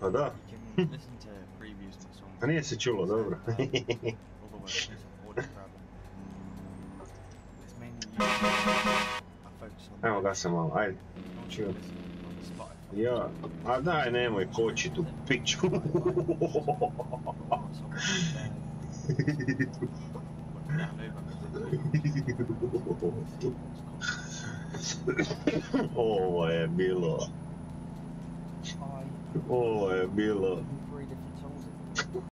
Pa da, a nije se čulo, dobro. Evo ga sam malo, ajde. Ja, a daj nemoj koči tu piću. Ovo je bilo, ovo je bilo